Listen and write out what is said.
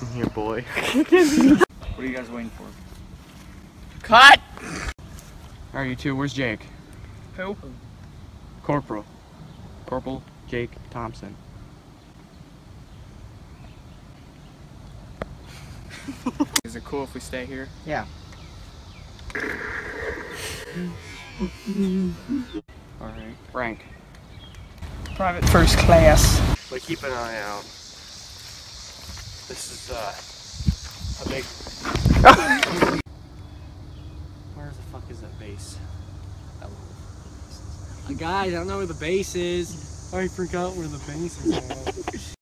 listen here, boy. What are you guys waiting for? Cut! Alright, you two, where's Jake? Who? Corporal. Corporal Jake Thompson. Is it cool if we stay here? Yeah. Alright. Rank. Private first class. But keep an eye out. This is uh a big Where the fuck is that base? Base is. Guys, I don't know where the base is. I forgot where the base is.